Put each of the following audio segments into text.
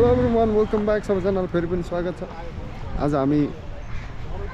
Hello one welcome back सबैजनालाई फेरि पनि स्वागत छ। आज हामी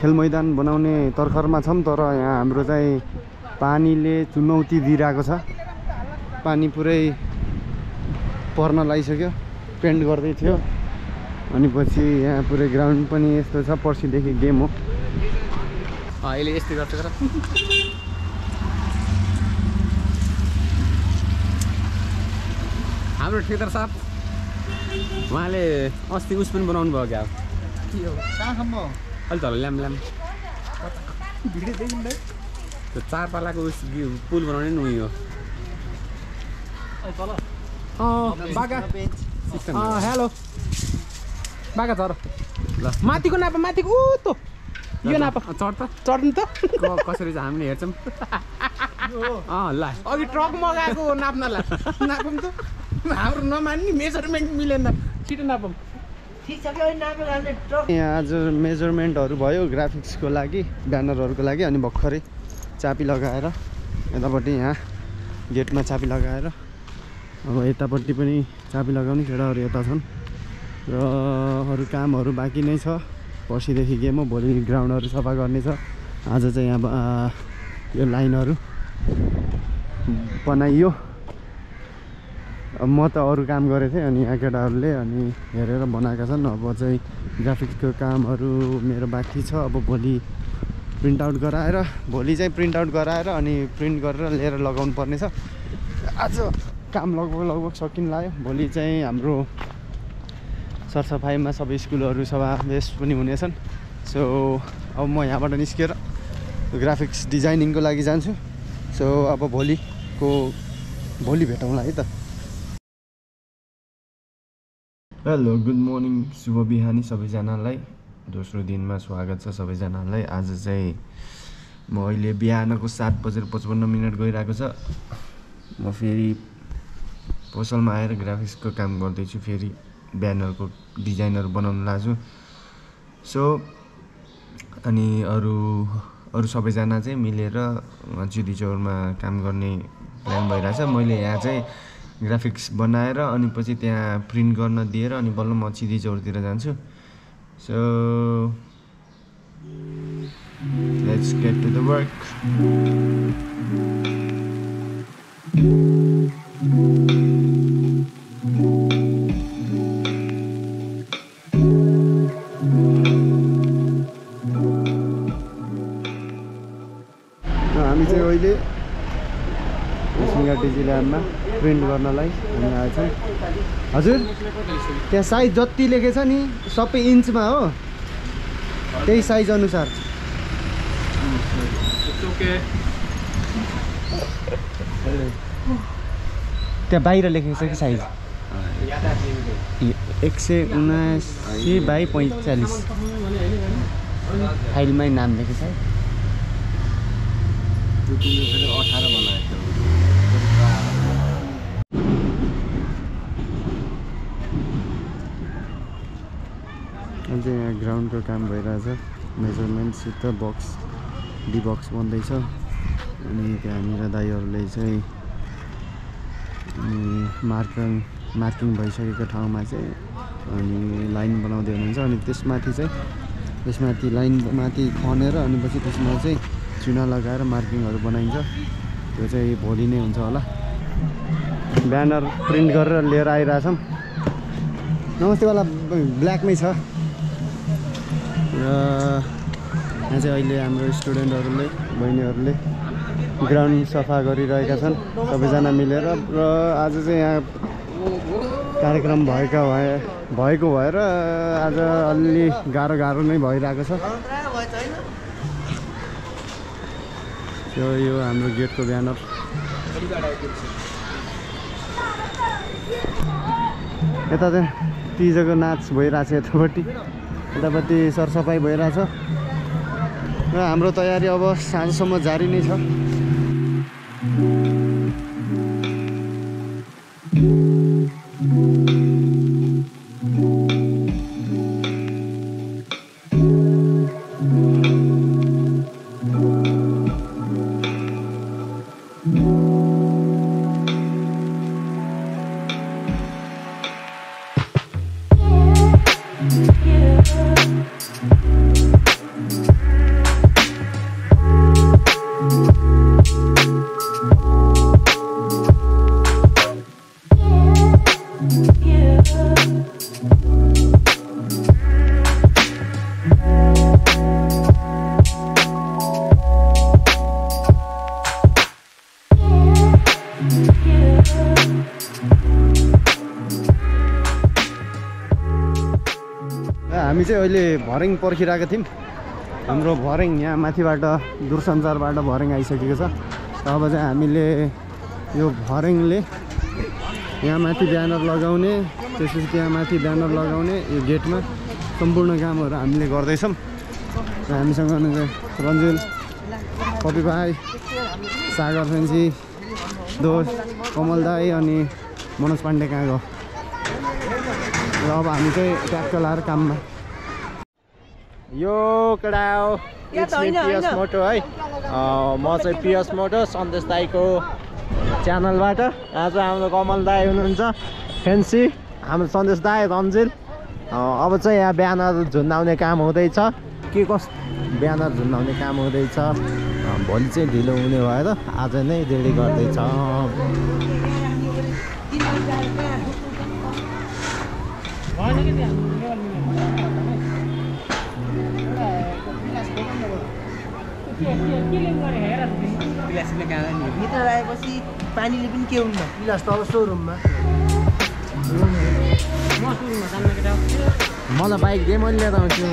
खेल मैदान बनाउने तर्खरमा छौँ तर यहाँ हाम्रो चाहिँ पानीले चुनौती दिइरहेको छ। पानी पुरै पर्न लागिसक्यो पेन्ट गर्दै थियो। अनि पछि यहाँ पुरै ग्राउन्ड पनि यस्तो छ पर्सिदेखि गेम हो। अहिले यस्तै गर्छ गर हाम्रो ठेकेदार साहब। उहाँले अस्ति उस पनि बनाउनु भयो क्या? कहाँसम्म? अहिले तल ल्याम ल्याम। त्यो चार पालाको उस पुल बनाउने नि उयो हेलो। बागा झर। ल। माथिको नाप माथिको ऊ त। यो नाप। चढ त। चढ्नु त। कसरी चाहिँ हामीले हेर्छौँ। अँ ल। अघि ट्रक मगाएको नाप्नलाई। नापौँ त। हाम्रो नमान्ने मेजरमेन्ट मिलेन। छिटो नापौँ यहाँ आज मेजरमेन्टहरू भयो ग्राफिक्सको लागि ब्यानरहरूको लागि अनि भर्खरै चापी लगाएर यतापट्टि यहाँ गेटमा चापी लगाएर अब यतापट्टि पनि चापी लगाउने केटाहरू यता छन्। र अरू कामहरू बाँकी नै छ। पर्सिदेखि गेम हो भोलि ग्राउन्डहरू सफा गर्ने छ आज चाहिँ यहाँ यो लाइनहरू बनाइयो। अब म त अरू काम गरेको थिएँ अनि यहाँ केटाहरूले अनि हेरेर बनाएका छन्। अब चाहिँ ग्राफिक्सको कामहरू मेरो बाँकी छ। अब भोलि प्रिन्ट आउट गराएर भोलि चाहिँ प्रिन्ट आउट गराएर अनि प्रिन्ट गरेर लिएर लगाउनु पर्ने छ। आज काम लगभग लगभग सकिन लाग्यो। भोलि चाहिँ हाम्रो सरसफाइमा सबै स्कुलहरू समावेश पनि हुनेछन्। सो अब म यहाँबाट निस्केर ग्राफिक्स डिजाइनिङको लागि जान्छु। सो अब भोलिको भोलि भेटौँला है त। हेलो गुड मर्निङ शुभ बिहानी सबैजनालाई। दोस्रो दिनमा स्वागत छ सबैजनालाई। आज चाहिँ म अहिले बिहानको सात बजेर पचपन्न मिनट गइरहेको छ। म फेरि पसलमा आएर ग्राफिक्सको काम गर्दैछु फेरि ब्यानरको डिजाइनहरू बनाउनु लाग्छु सो अनि अरू अरू सबैजना चाहिँ मिलेर चिदी चौरमा काम गर्ने प्लान भइरहेछ। मैले यहाँ चाहिँ ग्राफिक्स बनाएर अनि पछि त्यहाँ प्रिन्ट गर्न दिएर अनि बल्ल म चिदी चौरतिर जान्छु। So let's get to the work हामी चाहिँ अहिले सिङ्गा डिजी ल्याबमा प्रिन्ट गर्नलाई हामी आएछौँ हजुर त्यहाँ साइज जति लेखेछ नि सबै इन्चमा हो। त्यही साइज अनुसार। त्यहाँ बाहिर लेखेको छ कि साइज एक सय उनासी बाई पैँचालिस फाइलमै नाम लेखेको छ। है अझै यहाँ ग्राउन्डको काम भइरहेछ। मेजरमेन्टसित बक्स डी बक्स बन्दैछ। अनि त्यहाँनिर दाईहरूले चाहिँ अनि मार्किङ मार्किङ भइसकेको ठाउँमा चाहिँ अनि लाइन बनाउँदै हुनुहुन्छ। अनि त्यसमाथि चाहिँ त्यसमाथि लाइन माथि खनेर अनि पछि त्यसमा चाहिँ चुना लगाएर मार्किङहरू बनाइन्छ। त्यो चाहिँ भोलि नै हुन्छ होला। ब्यानर प्रिन्ट गरेर लिएर आइरहेछौँ। नमस्ते वाला ब्ल्याकमै छ। र यहाँ चाहिँ अहिले हाम्रो स्टुडेन्टहरूले बहिनीहरूले ग्राउन्ड सफा गरिरहेका छन् सबैजना मिलेर र आज चाहिँ यहाँ कार्यक्रम भएका भए भएको भएर आज अलि गाह्रो गाह्रो नै भइरहेको छ। यो यो हाम्रो गेटको ब्यानर। यता चाहिँ तिजको नाच भइरहेछ यतापट्टि। यतापट्टि सरसफाइ भइरहेछ। र हाम्रो तयारी अब साँझसम्म जारी नै छ। हामी चाहिँ अहिले भर्याङ पर्खिरहेको थियौँ। हाम्रो भर्याङ यहाँ माथिबाट दूरसञ्चारबाट भर्याङ आइसकेको छ। अब चाहिँ हामीले यो भर्याङले यहाँ माथि ब्यानर लगाउने त्यसपछि त्यहाँ माथि ब्यानर लगाउने यो गेटमा सम्पूर्ण कामहरू हामीले गर्दैछौँ। र हामीसँग रन्जुल पपी भाइ सागर फेन्सी दोष कमल दाई अनि मनोज पाण्डे कहाँ गयो? र अब हामी चाहिँ ट्याक्क लाएर काममा यो केटा हो पियस मोटो है। म चाहिँ पियस मोटो सन्देश दाईको च्यानलबाट। आज हाम्रो कमल दाई हुनुहुन्छ। फेन्सी हाम्रो सन्देश दाई रन्जिल अब चाहिँ यहाँ ब्यानर झुन्डाउने काम हुँदैछ। के कस ब्यानर झुन्डाउने काम हुँदैछ। भोलि चाहिँ ढिलो हुने भएर आज नै रेडी गर्दैछ। भित्र आएपछि पानीले पनि के हुन्न गिलास त अब मलाई बाइक दिए मैले लिएर आउँछु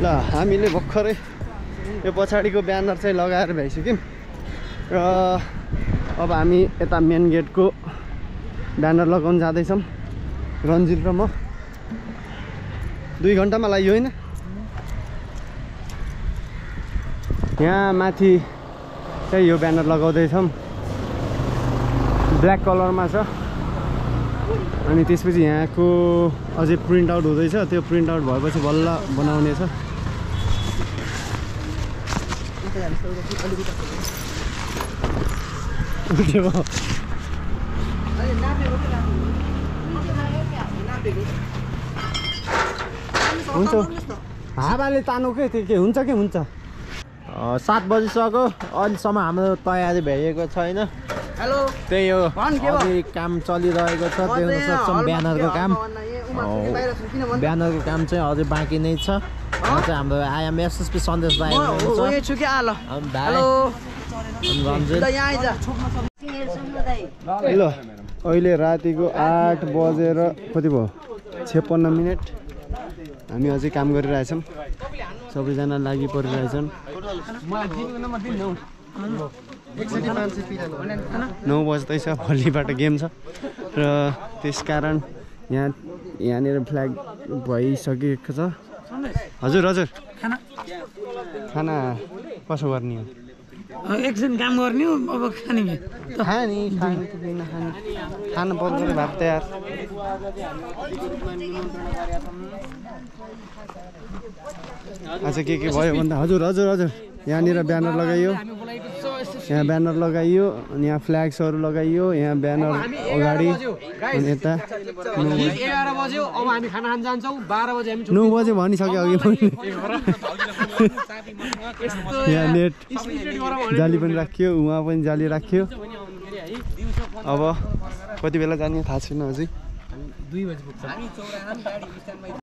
ल हामीले भर्खरै यो पछाडिको ब्यानर चाहिँ लगाएर भ्याइसक्यौँ। र अब हामी यता मेन गेटको ब्यानर लगाउन जाँदैछौँ। रन्जित र म। दुई घन्टामा लाग्यो होइन? यहाँ माथि चाहिँ यो ब्यानर लगाउँदैछौँ। ब्ल्याक कलरमा छ। अनि त्यसपछि यहाँको अझै प्रिन्ट आउट हुँदैछ। त्यो प्रिन्ट आउट भएपछि बल्ल बनाउने छ। हुन्छ हावाले तानुकै त्यो के हुन्छ कि हुन्छ सात बजिसक्यो अहिलेसम्म हाम्रो तयारी भइएको छैन हेलो त्यही हो काम चलिरहेको छ देख्न सक्छौँ ब्यानरको काम ब्यानरको काम चाहिँ अझै बाँकी नै छ। हाम्रो आइएम एसएसपी सन्देश भाइ ल अहिले रातिको आठ बजेर कति भयो? छेपन्न मिनट। हामी अझै काम गरिरहेछौँ। सबैजना लागि परिरहेछन्। नौ बज्दैछ भोलिबाट गेम छ। र त्यस कारण यहाँ यहाँनिर फ्ल्याग भइसकेको छ। हजुर हजुर। खाना? कसो गर्ने हो? एकछिन काम गर्ने हो अब खाने खाने खाने खाने खानु। भात तयार। अच्छा के के भयो भन्दा? हजुर हजुर हजुर। यहाँनिर ब्यानर लगाइयो। यहाँ ब्यानर लगाइयो अनि यहाँ फ्ल्याग्सहरू लगाइयो यहाँ ब्यानर अगाडि अनि यता नौ बजे- भनिसक्यो अघि यहाँ नेट जाली पनि राखियो उहाँ पनि जाली राखियो। अब कति बेला जाने थाहा छैन अझै।